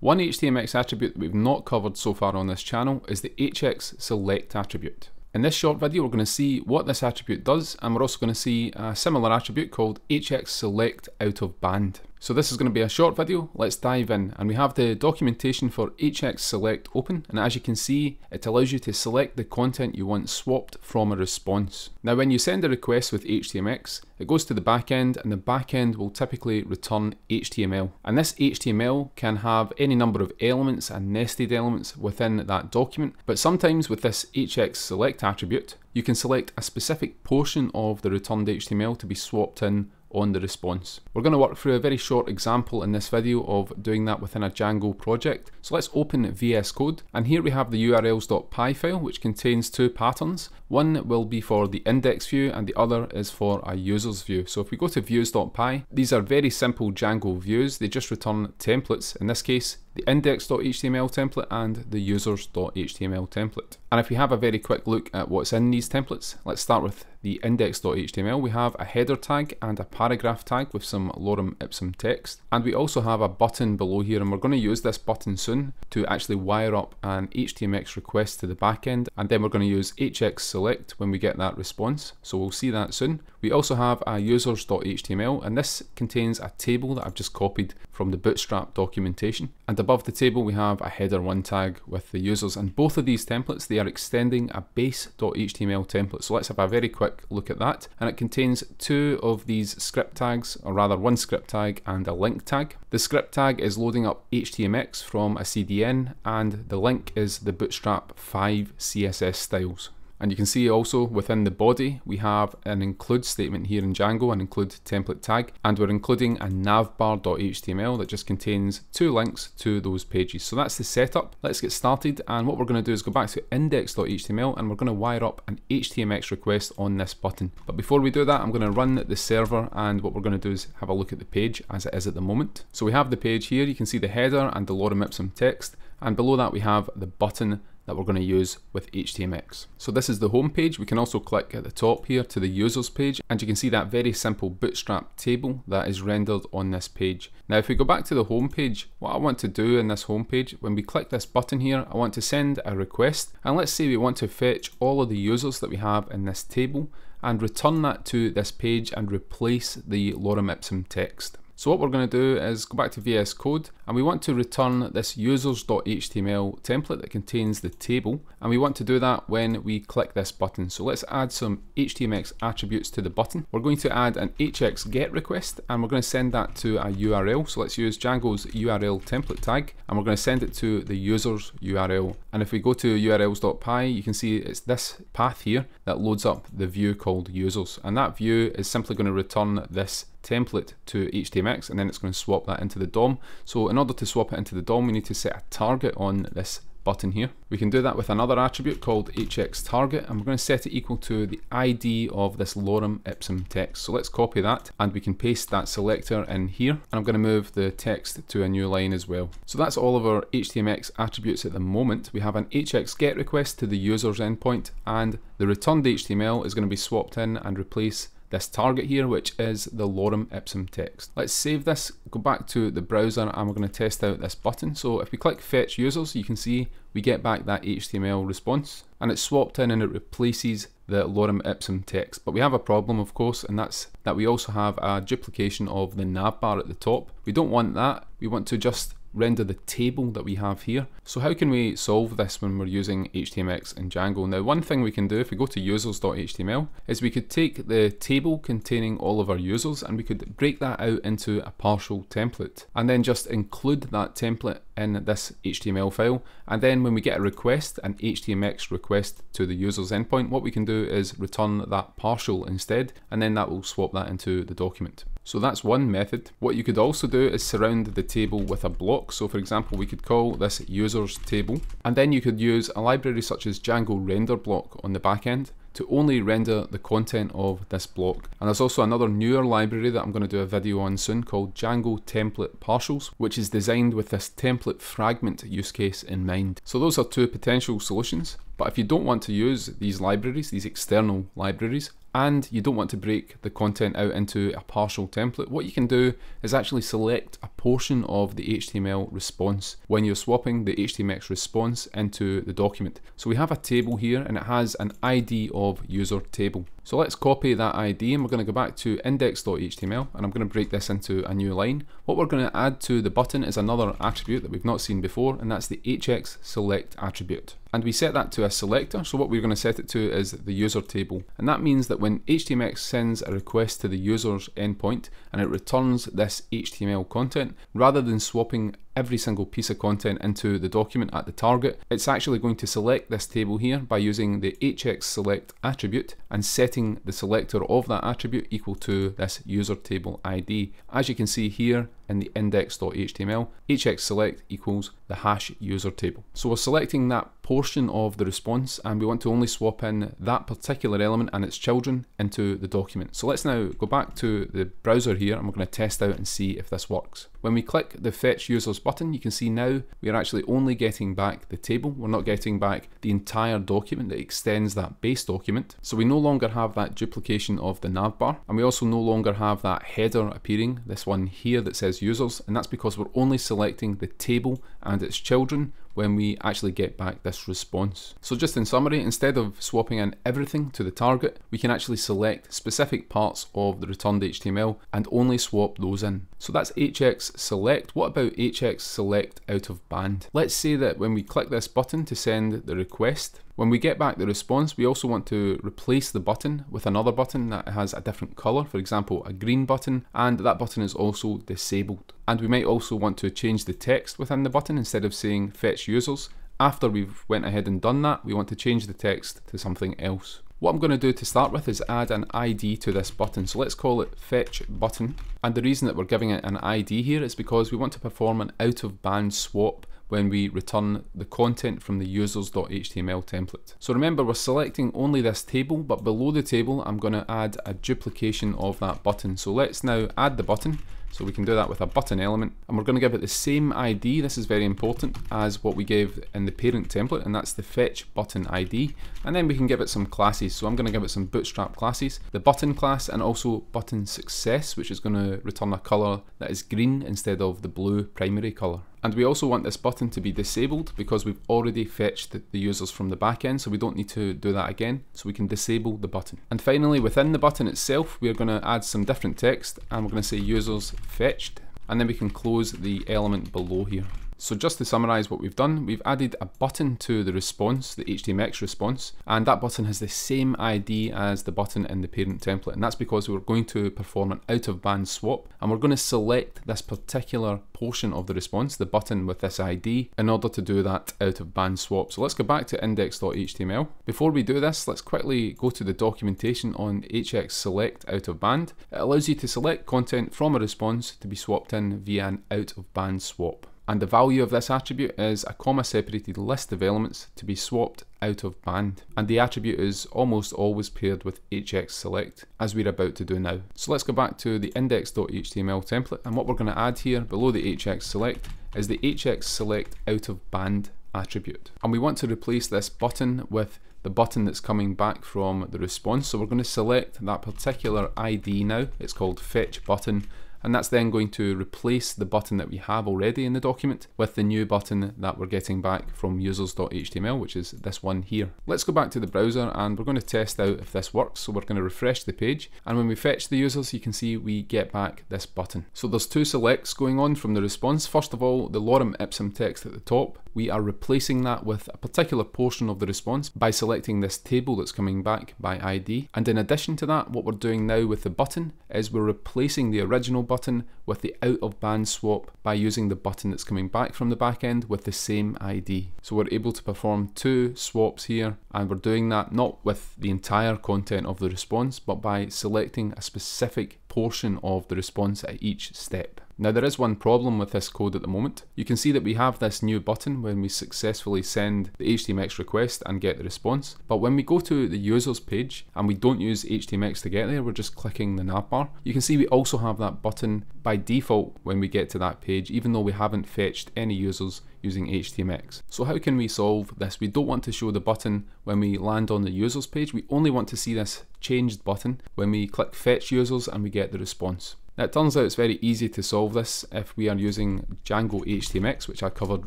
One HTMX attribute that we've not covered so far on this channel is the HX select attribute. In this short video we're going to see what this attribute does and we're also going to see a similar attribute called HX select out of band. So this is going to be a short video, let's dive in. And we have the documentation for HX select open. And as you can see it allows you to select the content you want swapped from a response. Now when you send a request with HTMX it goes to the backend and the backend will typically return HTML and this HTML can have any number of elements and nested elements within that document. But sometimes with this HX select attribute you can select a specific portion of the returned HTML to be swapped in on the response. We're going to work through a very short example in this video of doing that within a Django project. So let's open VS Code and here we have the urls.py file which contains two patterns. One will be for the index view and the other is for a user's view. So if we go to views.py, these are very simple Django views. They just return templates. In this case, the index.html template and the users.html template. And if we have a very quick look at what's in these templates, let's start with the index.html. We have a header tag and a paragraph tag with some lorem ipsum text. And we also have a button below here and we're going to use this button soon to actually wire up an HTMX request to the backend and then we're going to use hx select when we get that response. So we'll see that soon. We also have a users.html and this contains a table that I've just copied from the Bootstrap documentation. And above the table we have a header 1 tag with the users and both of these templates they are extending a base.html template. So let's have a very quick look at that. And it contains two of these script tags or rather one script tag and a link tag. The script tag is loading up HTMX from a CDN and the link is the Bootstrap 5 CSS styles. And you can see also within the body, we have an include statement here in Django, an include template tag, and we're including a navbar.html that just contains two links to those pages. So that's the setup. Let's get started. And what we're going to do is go back to index.html and we're going to wire up an HTMX request on this button. But before we do that, I'm going to run the server and what we're going to do is have a look at the page as it is at the moment. So we have the page here. You can see the header and the lorem ipsum text. And below that we have the button that we're going to use with HTMX. So this is the home page. We can also click at the top here to the users page and you can see that very simple bootstrap table that is rendered on this page. Now if we go back to the home page, what I want to do in this home page, when we click this button here, I want to send a request and let's say we want to fetch all of the users that we have in this table and return that to this page and replace the lorem ipsum text. So what we're going to do is go back to VS Code and we want to return this users.html template that contains the table and we want to do that when we click this button. So let's add some HTMX attributes to the button. We're going to add an hx get request and we're going to send that to a URL. So let's use Django's URL template tag and we're going to send it to the user's URL. And if we go to urls.py, you can see it's this path here that loads up the view called users. And that view is simply going to return this template to HTMX and then it's going to swap that into the DOM. So in order to swap it into the DOM, we need to set a target on this button here. We can do that with another attribute called hx target and we're going to set it equal to the ID of this lorem ipsum text. So let's copy that and we can paste that selector in here and I'm going to move the text to a new line as well. So that's all of our HTMX attributes at the moment. We have an hx get request to the user's endpoint and the returned HTML is going to be swapped in and replace this target here, which is the lorem ipsum text. Let's save this, go back to the browser, and we're going to test out this button. So if we click fetch users, you can see we get back that HTML response, and it's swapped in and it replaces the lorem ipsum text. But we have a problem, of course, and that's that we also have a duplication of the navbar at the top. We don't want that. We want to just render the table that we have here. So how can we solve this when we're using HTMX and Django? Now one thing we can do if we go to users.html is we could take the table containing all of our users and we could break that out into a partial template and then just include that template in this HTML file and then when we get a request, an HTMX request to the user's endpoint, what we can do is return that partial instead and then that will swap that into the document. So that's one method. What you could also do is surround the table with a block. So for example, we could call this users table, and then you could use a library such as Django render block on the back end to only render the content of this block. And there's also another newer library that I'm going to do a video on soon called Django Template Partials, which is designed with this template fragment use case in mind. So those are two potential solutions. But if you don't want to use these libraries, these external libraries, and you don't want to break the content out into a partial template, what you can do is actually select a portion of the HTML response when you're swapping the HTMX response into the document. So we have a table here and it has an ID of user table. So let's copy that ID and we're going to go back to index.html and I'm going to break this into a new line. What we're going to add to the button is another attribute that we've not seen before and that's the hx select attribute. And we set that to a selector, so what we're going to set it to is the user table. And that means that when HTMX sends a request to the user's endpoint and it returns this HTML content, rather than swapping every single piece of content into the document at the target, it's actually going to select this table here by using the hx select attribute and setting the selector of that attribute equal to this user table ID. As you can see here, in the index.html, hx select equals the hash user table. So we're selecting that portion of the response and we want to only swap in that particular element and its children into the document. So let's now go back to the browser here and we're going to test out and see if this works. When we click the fetch users button, you can see now we are actually only getting back the table. We're not getting back the entire document that extends that base document. So we no longer have that duplication of the navbar and we also no longer have that header appearing, this one here that says users, and that's because we're only selecting the table and its children when we actually get back this response. So just in summary, instead of swapping in everything to the target, we can actually select specific parts of the returned HTML and only swap those in. So that's HX select. What about HX select out of band? Let's say that when we click this button to send the request, when we get back the response, we also want to replace the button with another button that has a different color, for example, a green button, and that button is also disabled. And we might also want to change the text within the button instead of saying fetch users. After we've went ahead and done that, we want to change the text to something else. What I'm going to do to start with is add an ID to this button. So let's call it fetch button. And the reason that we're giving it an ID here is because we want to perform an out of band swap when we return the content from the users.html template. So remember we're selecting only this table but below the table I'm going to add a duplication of that button. So let's now add the button so we can do that with a button element and we're going to give it the same ID, this is very important, as what we gave in the parent template and that's the fetch button ID. And then we can give it some classes. So I'm going to give it some bootstrap classes, the button class and also button success which is going to return a colour that is green instead of the blue primary colour. And we also want this button to be disabled because we've already fetched the, users from the backend, so we don't need to do that again. So we can disable the button. And finally, within the button itself, we're going to add some different text and we're going to say users fetched. And then we can close the element below here. So just to summarize what we've done, we've added a button to the response, the HTMX response, and that button has the same ID as the button in the parent template. And that's because we're going to perform an out of band swap and we're going to select this particular portion of the response, the button with this ID, in order to do that out of band swap. So let's go back to index.html. Before we do this, let's quickly go to the documentation on hx select out of band. It allows you to select content from a response to be swapped in via an out of band swap and the value of this attribute is a comma separated list of elements to be swapped out of band and the attribute is almost always paired with hx select as we're about to do now. So let's go back to the index.html template and what we're going to add here below the hx select is the hx select out of band attribute. And we want to replace this button with the button that's coming back from the response. So we're going to select that particular ID now. It's called fetch button and that's then going to replace the button that we have already in the document with the new button that we're getting back from users.html, which is this one here. Let's go back to the browser and we're going to test out if this works. So we're going to refresh the page and when we fetch the users, you can see we get back this button. So there's two selects going on from the response. First of all, the lorem ipsum text at the top, we are replacing that with a particular portion of the response by selecting this table that's coming back by ID. And in addition to that, what we're doing now with the button is we're replacing the original button with the out of band swap by using the button that's coming back from the backend with the same ID. So we're able to perform two swaps here and we're doing that not with the entire content of the response but by selecting a specific portion of the response at each step. Now there is one problem with this code at the moment. You can see that we have this new button when we successfully send the HTMX request and get the response. But when we go to the users page and we don't use HTMX to get there, we're just clicking the navbar. You can see we also have that button by default when we get to that page, even though we haven't fetched any users using HTMX. So how can we solve this? We don't want to show the button when we land on the users page. We only want to see this changed button when we click fetch users and we get the response. Now it turns out it's very easy to solve this if we are using Django HTMX, which I covered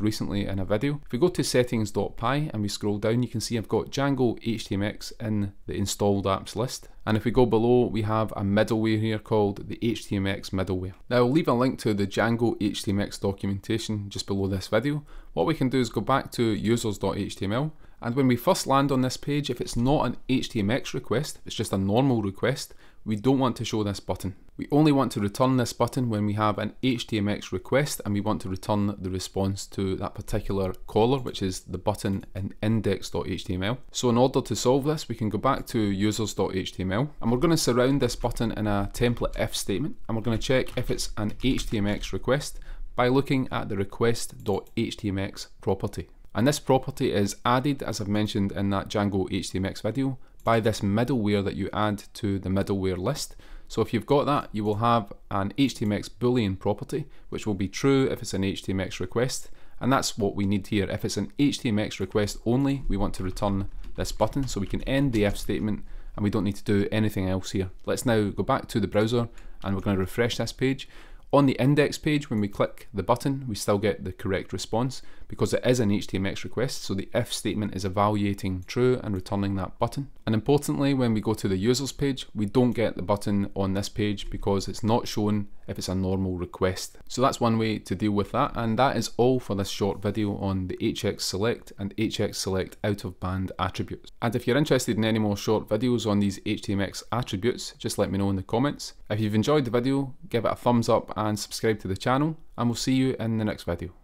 recently in a video. If we go to settings.py and we scroll down, you can see I've got Django HTMX in the installed apps list. And if we go below, we have a middleware here called the HTMX middleware. Now I'll leave a link to the Django HTMX documentation just below this video. What we can do is go back to users.html and when we first land on this page, if it's not an HTMX request, it's just a normal request, we don't want to show this button. We only want to return this button when we have an HTMX request and we want to return the response to that particular caller, which is the button in index.html. So in order to solve this, we can go back to users.html and we're going to surround this button in a template if statement and we're going to check if it's an HTMX request by looking at the request.htmx property. And this property is added, as I've mentioned in that Django HTMX video, by this middleware that you add to the middleware list. So if you've got that, you will have an HTMX boolean property, which will be true if it's an HTMX request. And that's what we need here. If it's an HTMX request only, we want to return this button. So we can end the if statement and we don't need to do anything else here. Let's now go back to the browser and we're going to refresh this page. On the index page, when we click the button, we still get the correct response because it is an HTMX request, so the if statement is evaluating true and returning that button. And importantly, when we go to the users page, we don't get the button on this page because it's not shown if it's a normal request. So that's one way to deal with that, and that is all for this short video on the HX Select and HX Select out of band attributes. And if you're interested in any more short videos on these HTMX attributes, just let me know in the comments. If you've enjoyed the video, give it a thumbs up and subscribe to the channel, and we'll see you in the next video.